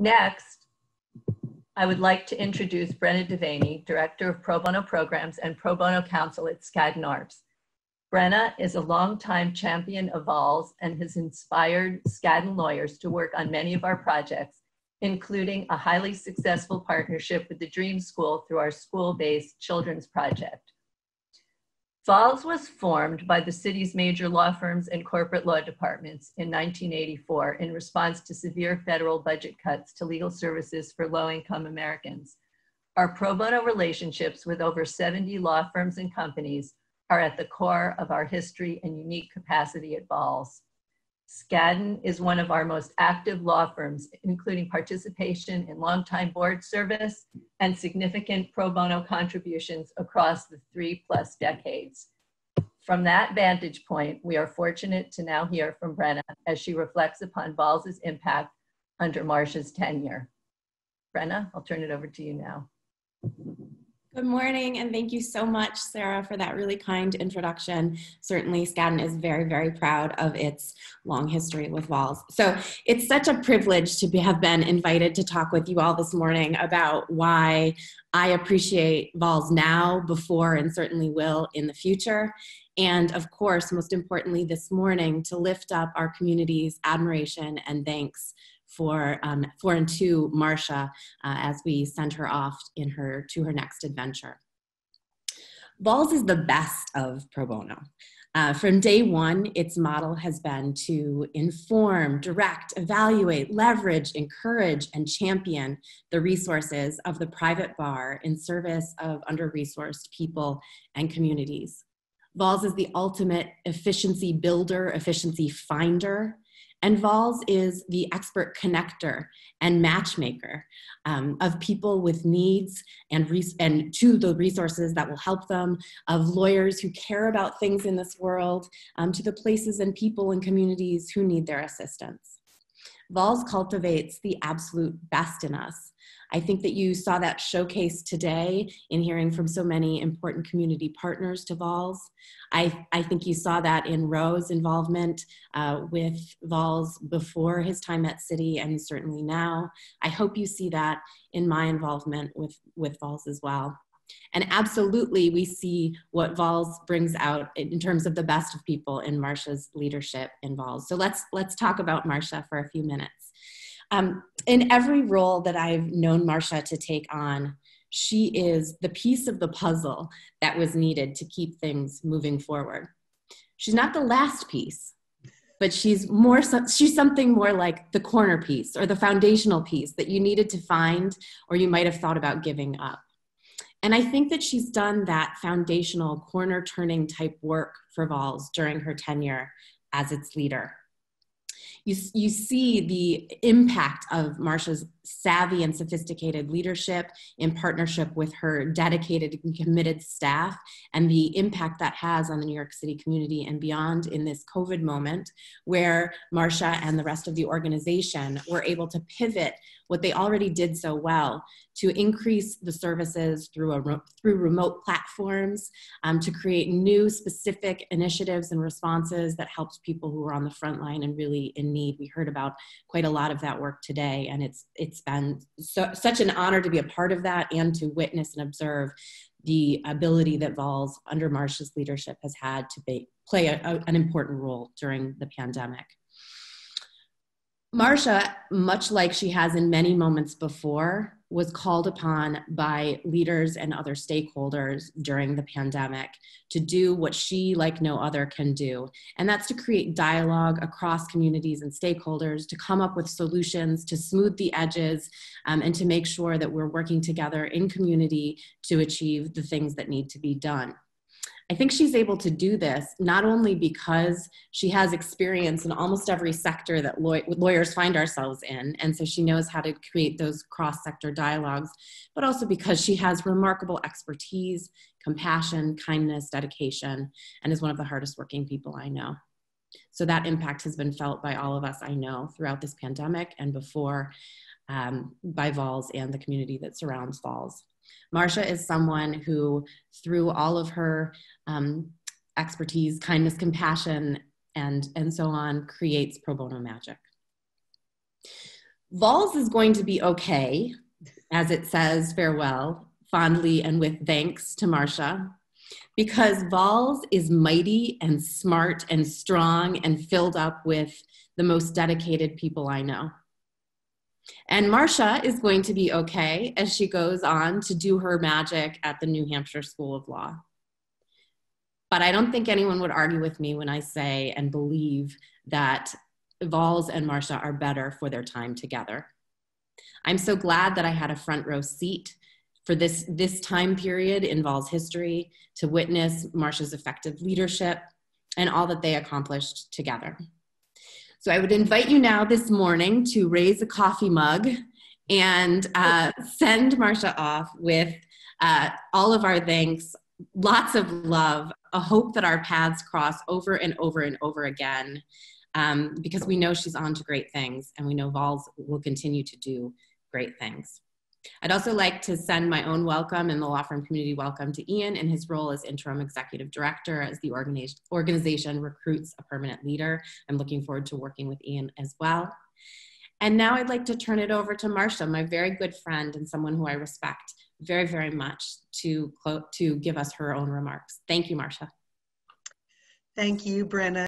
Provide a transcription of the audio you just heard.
Next, I would like to introduce Brenna DeVaney, Director of Pro Bono Programs and Pro Bono Counsel at Skadden Arps. Brenna is a longtime champion of VOLS and has inspired Skadden lawyers to work on many of our projects, including a highly successful partnership with the Dream School through our school-based children's project. VOLS was formed by the city's major law firms and corporate law departments in 1984 in response to severe federal budget cuts to legal services for low-income Americans. Our pro bono relationships with over 70 law firms and companies are at the core of our history and unique capacity at VOLS. Skadden is one of our most active law firms, including participation in longtime board service and significant pro bono contributions across the three plus decades. From that vantage point, we are fortunate to now hear from Brenna as she reflects upon VOLS's impact under Marcia's tenure. Brenna, I'll turn it over to you now. Good morning, and thank you so much, Sara, for that really kind introduction. Certainly, Skadden is very, very proud of its long history with VOLS. So it's such a privilege to be, have been invited to talk with you all this morning about why I appreciate VOLS now, before, and certainly will in the future. And of course, most importantly, this morning, to lift up our community's admiration and thanks for um, for and to Marcia uh, as we send her off in her to her next adventure. VOLS is the best of pro bono. Uh, from day one, its model has been to inform, direct, evaluate, leverage, encourage, and champion the resources of the private bar in service of under resourced people and communities. VOLS is the ultimate efficiency builder, efficiency finder, and VOLS is the expert connector and matchmaker um, of people with needs and, and to the resources that will help them, of lawyers who care about things in this world, um, to the places and people and communities who need their assistance. VOLS cultivates the absolute best in us I think that you saw that showcase today in hearing from so many important community partners to VOLS. I, I think you saw that in Roe's involvement uh, with VOLS before his time at Citi and certainly now. I hope you see that in my involvement with, with VOLS as well. And absolutely, we see what VOLS brings out in terms of the best of people in Marcia's leadership in. So let's, let's talk about Marcia for a few minutes. Um, in every role that I've known Marcia to take on, she is the piece of the puzzle that was needed to keep things moving forward. She's not the last piece, but she's more she's something more like the corner piece or the foundational piece that you needed to find or you might have thought about giving up. And I think that she's done that foundational corner turning type work for VOLS during her tenure as its leader you, you see the impact of Marcia's savvy and sophisticated leadership in partnership with her dedicated and committed staff and the impact that has on the New York City community and beyond in this COVID moment where Marcia and the rest of the organization were able to pivot what they already did so well to increase the services through, a, through remote platforms, um, to create new specific initiatives and responses that helps people who are on the front line and really in need. We heard about quite a lot of that work today, and it's, it's been so, such an honor to be a part of that and to witness and observe the ability that VOLS under Marcia's leadership has had to be, play a, a, an important role during the pandemic. Marcia, much like she has in many moments before, was called upon by leaders and other stakeholders during the pandemic to do what she, like no other, can do. And that's to create dialogue across communities and stakeholders, to come up with solutions, to smooth the edges, um, and to make sure that we're working together in community to achieve the things that need to be done. I think she's able to do this not only because she has experience in almost every sector that law- lawyers find ourselves in, and so she knows how to create those cross sector dialogues, but also because she has remarkable expertise, compassion, kindness, dedication, and is one of the hardest working people I know. So that impact has been felt by all of us I know throughout this pandemic and before um, by VOLS and the community that surrounds VOLS. Marcia is someone who, through all of her um, expertise, kindness, compassion, and, and so on, creates pro bono magic. Vols is going to be okay, as it says farewell, fondly and with thanks to Marcia, because Vols is mighty and smart and strong and filled up with the most dedicated people I know. And Marcia is going to be okay as she goes on to do her magic at the New Hampshire School of Law. But I don't think anyone would argue with me when I say and believe that Vols and Marcia are better for their time together. I'm so glad that I had a front row seat for this, this time period in Vols history to witness Marcia's effective leadership and all that they accomplished together. So I would invite you now this morning to raise a coffee mug and uh, send Marcia off with uh, all of our thanks, lots of love, a hope that our paths cross over and over and over again, um, because we know she's on to great things and we know Vols will continue to do great things. I'd also like to send my own welcome and the law firm community welcome to Ian in his role as interim executive director as the organization recruits a permanent leader. I'm looking forward to working with Ian as well. And now I'd like to turn it over to Marcia, my very good friend and someone who I respect very, very much to, to give us her own remarks. Thank you, Marcia. Thank you, Brenna.